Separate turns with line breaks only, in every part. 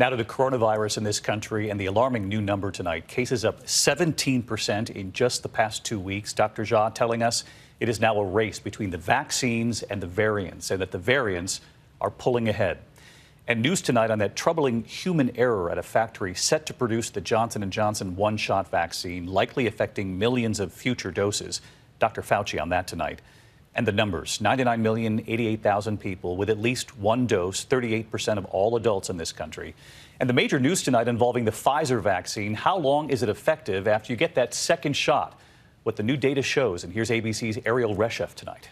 Now to the coronavirus in this country and the alarming new number tonight. Cases up 17% in just the past two weeks. Dr. Jha telling us it is now a race between the vaccines and the variants, and that the variants are pulling ahead. And news tonight on that troubling human error at a factory set to produce the Johnson & Johnson one-shot vaccine, likely affecting millions of future doses. Dr. Fauci on that tonight. And the numbers 99,088,000 people with at least one dose, 38% of all adults in this country. And the major news tonight involving the Pfizer vaccine. How long is it effective after you get that second shot? What the new data shows. And here's ABC's Erielle Reshef tonight.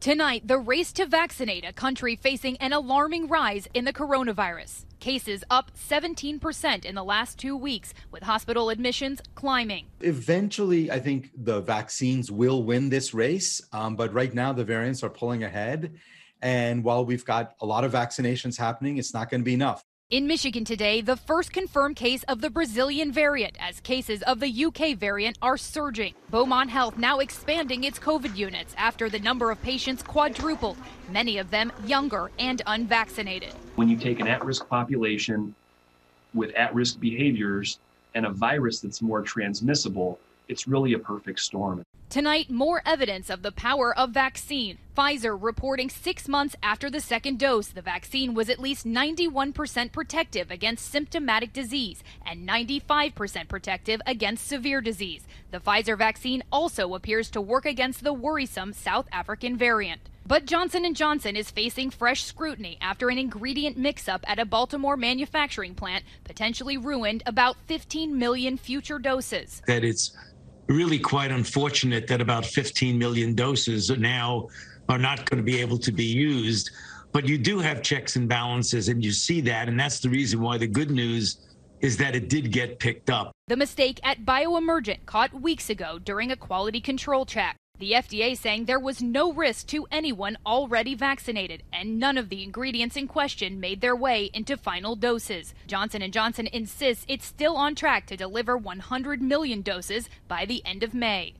Tonight, the race to vaccinate a country facing an alarming rise in the coronavirus. Cases up 17% in the last two weeks, with hospital admissions climbing.
Eventually, I think the vaccines will win this race, um, but right now the variants are pulling ahead. And while we've got a lot of vaccinations happening, it's not going to be enough.
In Michigan today, the first confirmed case of the Brazilian variant as cases of the UK variant are surging. Beaumont Health now expanding its COVID units after the number of patients quadrupled, many of them younger and unvaccinated.
When you take an at risk population with at risk behaviors and a virus that's more transmissible, it's really a perfect storm.
Tonight, more evidence of the power of vaccine. Pfizer reporting six months after the second dose, the vaccine was at least 91% protective against symptomatic disease and 95% protective against severe disease. The Pfizer vaccine also appears to work against the worrisome South African variant. But Johnson & Johnson is facing fresh scrutiny after an ingredient mix-up at a Baltimore manufacturing plant potentially ruined about 15 million future doses.
That it's really quite unfortunate that about 15 million doses now are not going to be able to be used. But you do have checks and balances, and you see that. And that's the reason why the good news is that it did get picked up.
The mistake at BioEmergent caught weeks ago during a quality control check. The FDA saying there was no risk to anyone already vaccinated and none of the ingredients in question made their way into final doses. Johnson & Johnson insists it's still on track to deliver 100 million doses by the end of May.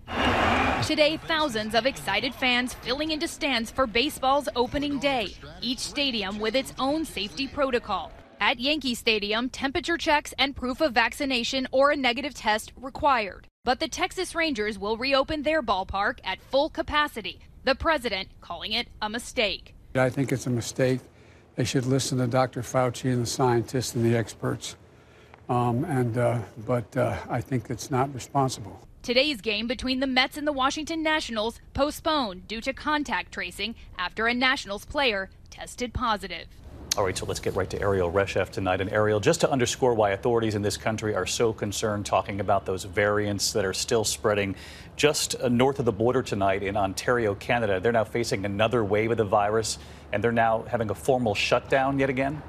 Today, thousands of excited fans filling into stands for baseball's opening day, each stadium with its own safety protocol. At Yankee Stadium, temperature checks and proof of vaccination or a negative test required. But the Texas Rangers will reopen their ballpark at full capacity, the president calling it a mistake.
I think it's a mistake. They should listen to Dr. Fauci and the scientists and the experts. Um, and uh, but uh, I think it's not responsible.
Today's game between the Mets and the Washington Nationals postponed due to contact tracing after a Nationals player tested positive.
All right, so let's get right to Erielle Reshef tonight. And Erielle, just to underscore why authorities in this country are so concerned talking about those variants that are still spreading just uh, north of the border tonight in Ontario, Canada. They're now facing another wave of the virus, and they're now having a formal shutdown yet again.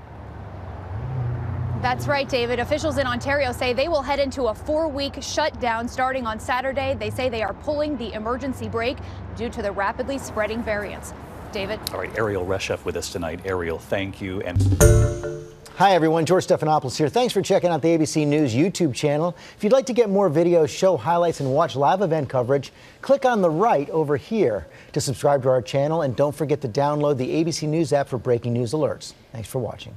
That's right, David. Officials in Ontario say they will head into a four week shutdown starting on Saturday. They say they are pulling the emergency brake due to the rapidly spreading variants. David.
All right, Erielle Reshef with us tonight. Erielle, thank you. And
Hi, everyone. George Stephanopoulos here. Thanks for checking out the ABC News YouTube channel. If you'd like to get more videos, show highlights, and watch live event coverage, click on the right over here to subscribe to our channel. And don't forget to download the ABC News app for breaking news alerts. Thanks for watching.